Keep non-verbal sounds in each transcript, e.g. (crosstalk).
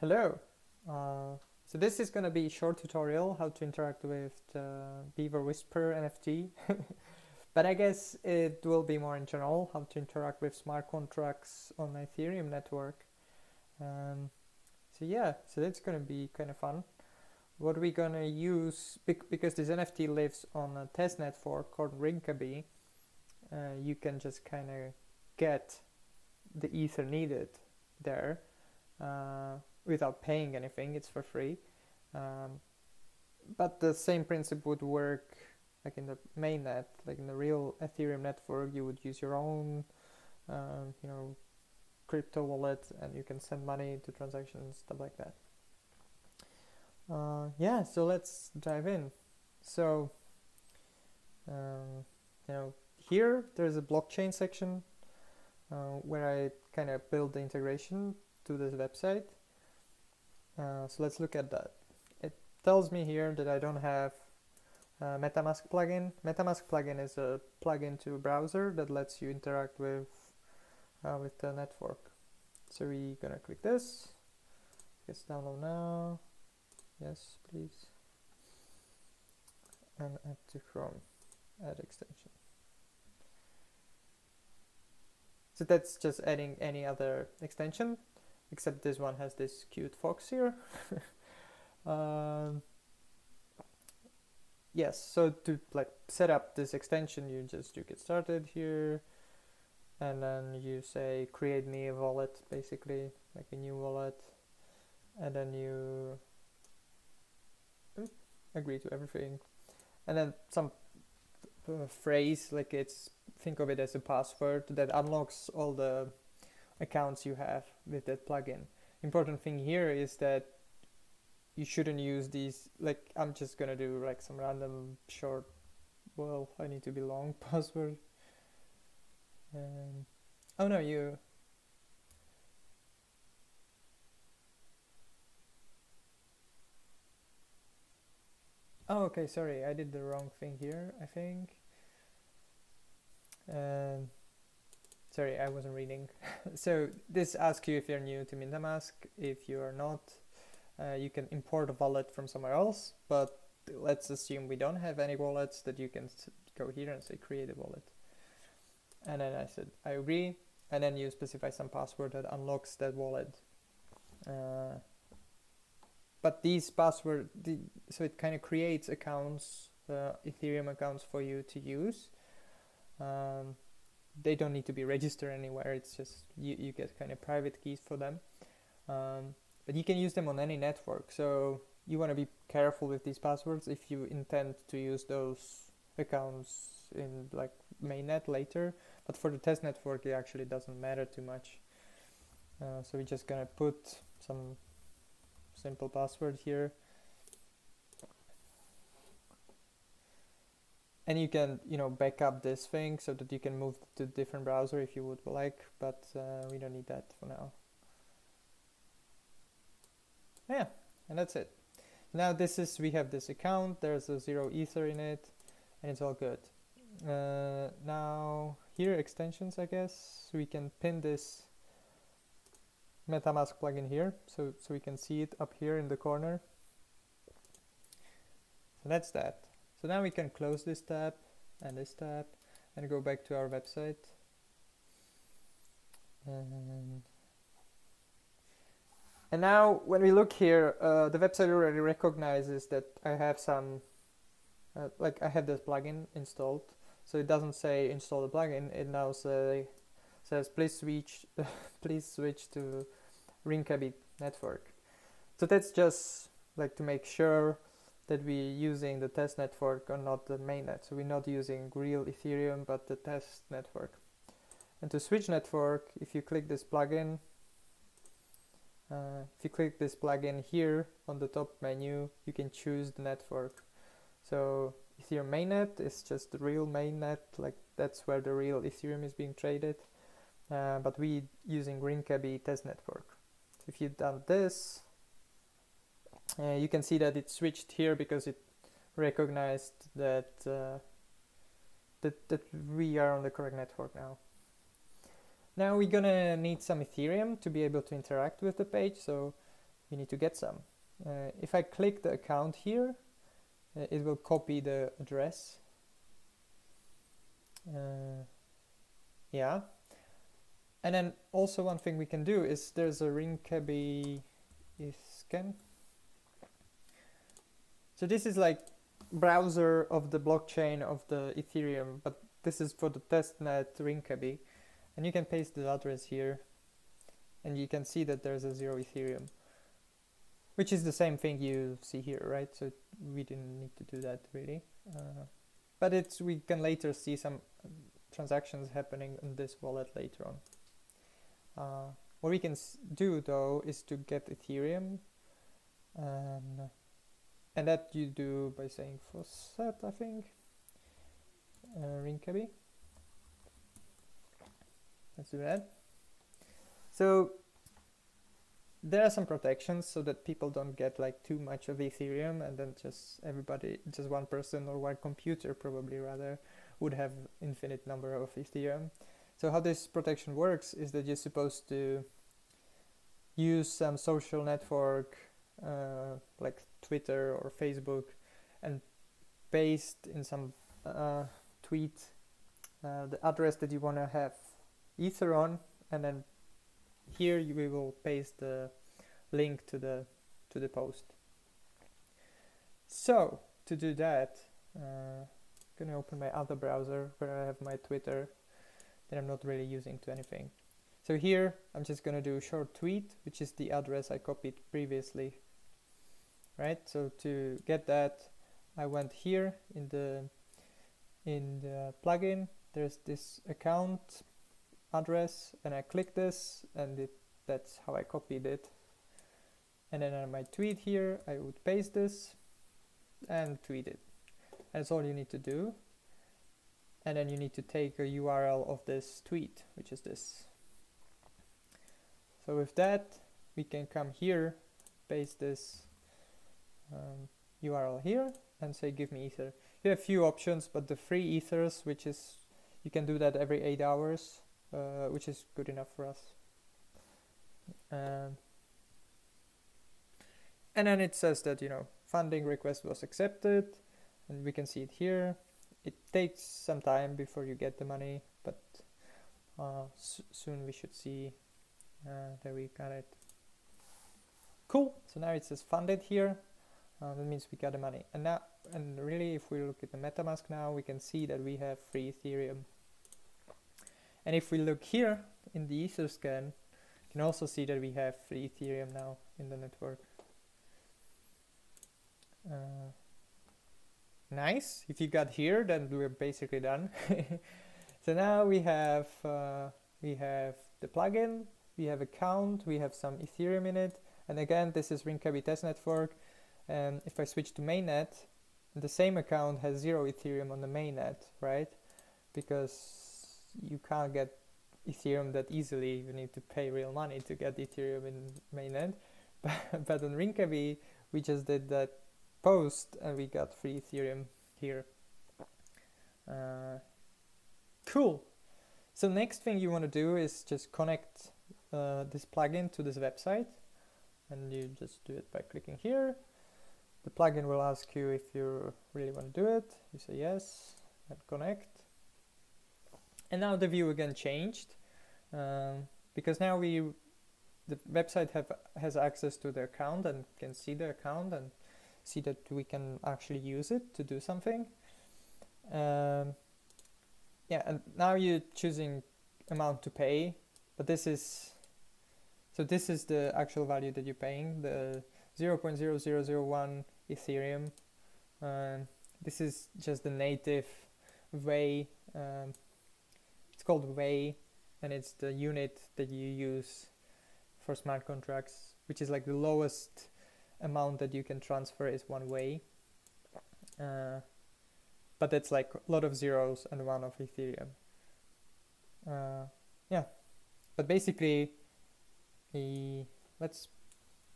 Hello. Uh, so this is going to be a short tutorial how to interact with the BeaverWhisperer NFT. (laughs) but I guess it will be more in general how to interact with smart contracts on Ethereum network. Um, so yeah, so that's going to be kind of fun. What we're going to use, because this NFT lives on a test network called Rinkeby, uh, you can just kind of get the ether needed there. Uh, without paying anything, it's for free. Um, but the same principle would work like in the mainnet, like in the real Ethereum network, you would use your own, um, you know, crypto wallet, and you can send money to transactions, stuff like that. Uh, yeah, so let's dive in. So, um, you know, here there's a blockchain section uh, where I kind of build the integration to this website. Uh, so let's look at that. It tells me here that I don't have a MetaMask plugin. MetaMask plugin is a plugin to a browser that lets you interact with uh, with the network. So we're gonna click this. Yes, download now. Yes, please. And add to Chrome. Add extension. So that's just adding any other extension except this one has this cute fox here. (laughs) um, yes, so to like set up this extension, you just you get started here, and then you say create me a wallet, basically like a new wallet, and then you agree to everything, and then some phrase like it's think of it as a password that unlocks all the accounts you have with that plugin. Important thing here is that you shouldn't use these like I'm just gonna do like some random short well I need to be long (laughs) password um, oh no you oh okay sorry I did the wrong thing here I think um, sorry, I wasn't reading. (laughs) so this asks you if you're new to MetaMask. If you are not, uh, you can import a wallet from somewhere else. But let's assume we don't have any wallets that you can go here and say create a wallet. And then I said I agree, and then you specify some password that unlocks that wallet. Uh, but these password, the, so it kind of creates accounts, uh, Ethereum accounts for you to use. Um, they don't need to be registered anywhere. It's just you, you get kind of private keys for them. Um, but you can use them on any network. So you want to be careful with these passwords if you intend to use those accounts in like mainnet later. But for the test network, it actually doesn't matter too much. Uh, so we're just gonna put some simple password here. And you can you know back up this thing so that you can move to different browser if you would like but uh, we don't need that for now. Yeah and that's it. Now this is we have this account there's a zero ether in it and it's all good. Uh, now here extensions I guess. We can pin this MetaMask plugin here so so we can see it up here in the corner. So that's that so now we can close this tab and this tab and go back to our website. And, now when we look here, uh, the website already recognizes that I have some, uh, like I have this plugin installed. So it doesn't say install the plugin, it now say, says please switch, (laughs) please switch to Rinkeby network. So that's just like to make sure that we're using the test network and not the mainnet. So we're not using real Ethereum, but the test network. And to switch network, if you click this plugin, uh, if you click this plugin here on the top menu, you can choose the network. So Ethereum mainnet is just the real mainnet, like that's where the real Ethereum is being traded. Uh, but we using Rinkeby test network. If you've done this, uh, you can see that it switched here because it recognized that, uh, that that we are on the correct network now. Now we're gonna need some Ethereum to be able to interact with the page. So you need to get some. Uh, if I click the account here, uh, it will copy the address. Uh, yeah. And then also one thing we can do is there's a Rinkeby scan. So this is like browser of the blockchain of the Ethereum, but this is for the testnet Rinkeby. And you can paste the address here and you can see that there's a zero Ethereum, which is the same thing you see here, right? So we didn't need to do that really. Uh, but it's we can later see some transactions happening in this wallet later on. Uh, what we can do though is to get Ethereum and and that you do by saying faucet I think. Uh, Rinkeby let's do that. So there are some protections so that people don't get like too much of Ethereum and then just everybody, just one person or one computer probably rather would have infinite number of Ethereum. So how this protection works is that you're supposed to use some social network uh, like Twitter or Facebook and paste in some uh, tweet uh, the address that you want to have Ether on and then here we will paste the link to the to the post. So to do that, uh, I'm gonna open my other browser where I have my Twitter that I'm not really using to anything. So here I'm just gonna do a short tweet, which is the address I copied previously. Right. So to get that, I went here in the in the plugin. There's this account address, and I click this, and it, that's how I copied it and then on my tweet here I would paste this and tweet it that's all you need to do and then you need to take a URL of this tweet which is this so with that we can come here paste this um, URL here and say give me ether. You have few options but the free ethers which is you can do that every eight hours uh, which is good enough for us. Um, and then it says that you know funding request was accepted and we can see it here. It takes some time before you get the money but uh, soon we should see uh, that we got it. Cool. So now it says funded here uh, that means we got the money and now and really if we look at the metamask now we can see that we have free ethereum and if we look here in the etherscan you can also see that we have free ethereum now in the network uh, nice. If you got here, then we're basically done. (laughs) so now we have uh, we have the plugin, we have account, we have some Ethereum in it, and again, this is Rinkeby test network. And if I switch to mainnet, the same account has zero Ethereum on the mainnet, right? Because you can't get Ethereum that easily. You need to pay real money to get Ethereum in mainnet. (laughs) But, on Rinkeby, we just did that post and we got free Ethereum here. Uh, cool. So next thing you want to do is just connect uh, this plugin to this website and you just do it by clicking here. The plugin will ask you if you really want to do it. You say yes and connect. And now the view again changed um, because now we the website have has access to the account and can see the account and see that we can actually use it to do something. Um, yeah, and now you're choosing amount to pay, but this is, so this is the actual value that you're paying, the 0.0001 Ethereum. Um, this is just the native wei, um, it's called wei, and it's the unit that you use for smart contracts, which is like the lowest amount that you can transfer is one wei. Uh, but it's like a lot of zeros and one of Ethereum. Uh, yeah, but basically, let's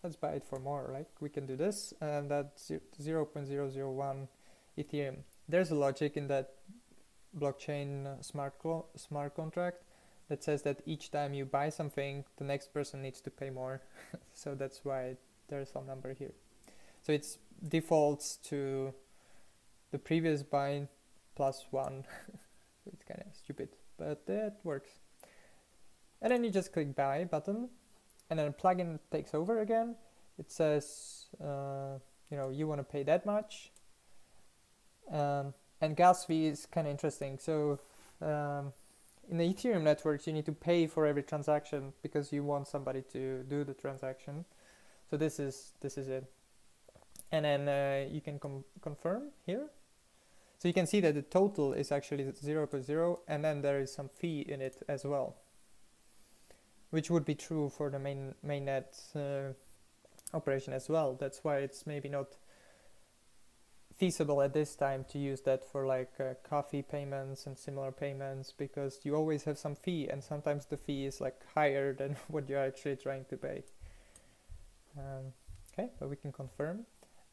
let's buy it for more. Like we can do this, and that's 0.001 Ethereum. There's a logic in that blockchain uh, smart co smart contract that says that each time you buy something, the next person needs to pay more. (laughs) so that's why there's some number here. So it's defaults to the previous buy plus one. (laughs) it's kind of stupid, but that works. And then you just click buy button and then a plugin takes over again. It says, uh, you know, you want to pay that much. Um, and gas fee is kind of interesting. So um, in the Ethereum networks, you need to pay for every transaction because you want somebody to do the transaction. So this is this is it. And then uh, you can confirm here. So you can see that the total is actually 0, 0.0 and then there is some fee in it as well which would be true for the main mainnet uh, operation as well. That's why it's maybe not feasible at this time to use that for like uh, coffee payments and similar payments because you always have some fee and sometimes the fee is like higher (laughs) than what you're actually trying to pay. Um, okay, but we can confirm.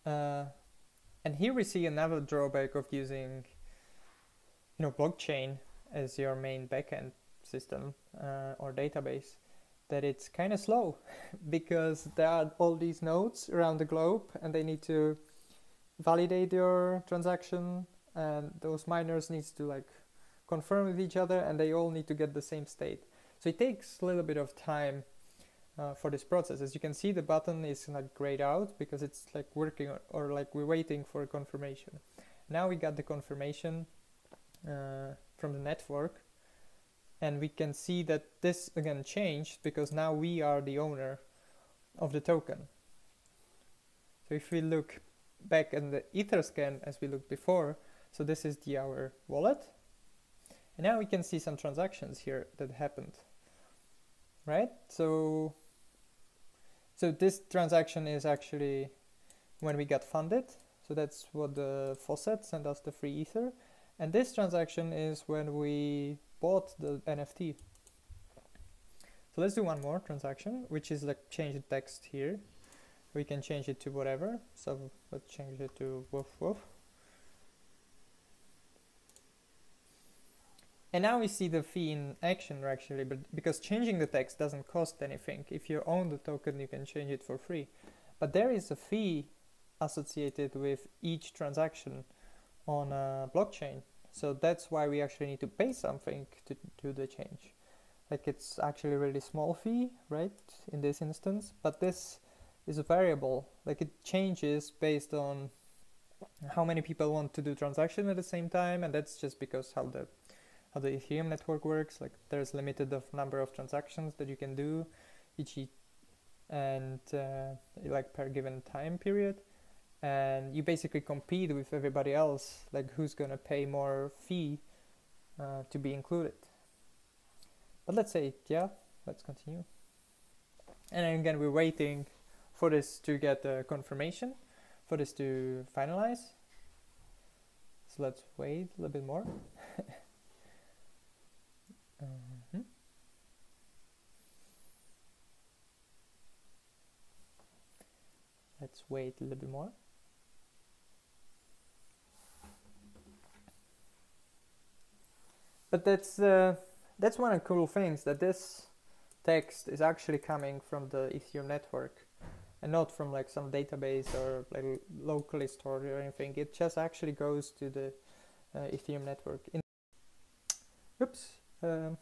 Uh, and here we see another drawback of using you know blockchain as your main backend system uh, or database that it's kind of slow (laughs) because there are all these nodes around the globe and they need to validate your transaction and those miners needs to like confirm with each other and they all need to get the same state. So it takes a little bit of time uh, for this process. As you can see the button is like grayed out because it's like working or, or like we're waiting for a confirmation. Now we got the confirmation uh, from the network and we can see that this again changed because now we are the owner of the token. So if we look back in the Etherscan as we looked before, so this is the our wallet. And now we can see some transactions here that happened. Right? So so this transaction is actually when we got funded. So that's what the faucet sent us the free ether. And this transaction is when we bought the NFT. So let's do one more transaction, which is like change the text here. We can change it to whatever. So let's change it to woof woof. And now we see the fee in action actually, but because changing the text doesn't cost anything. If you own the token, you can change it for free. But there is a fee associated with each transaction on a blockchain. So that's why we actually need to pay something to do the change. Like it's actually a really small fee, right, in this instance, but this is a variable. Like it changes based on how many people want to do transaction at the same time, and that's just because how the how the Ethereum network works. Like there's limited of number of transactions that you can do each and uh, like per given time period and you basically compete with everybody else like who's going to pay more fee uh, to be included. But let's say yeah let's continue. And again we're waiting for this to get a confirmation for this to finalize. So let's wait a little bit more. (laughs) Mm-hmm. let's wait a little bit more but that's uh, that's one of the cool things that this text is actually coming from the Ethereum network and not from like some database or like locally stored or anything. It just actually goes to the uh, Ethereum network. In Oops, um,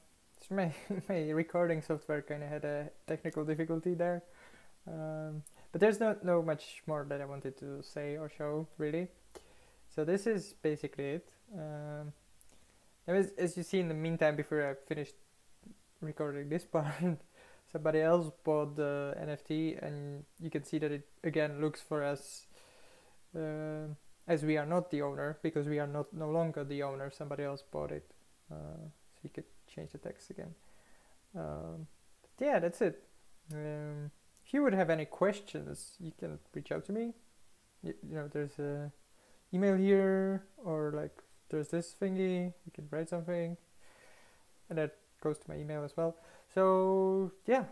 my (laughs) my recording software kind of had a technical difficulty there, um, but there's not no much more that I wanted to say or show really. So this is basically it. Um, as, as you see in the meantime, before I finished recording this (laughs) part, somebody else bought the NFT, and you can see that it again looks for us uh, as we are not the owner because we are not no longer the owner. Somebody else bought it, uh, so you could change the text again. Um, yeah, that's it. Um, if you would have any questions, you can reach out to me. You, you know, there's a email here or like there's this thingy, you can write something, and that goes to my email as well. So yeah,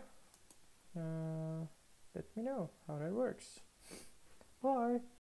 uh, let me know how that works. Bye.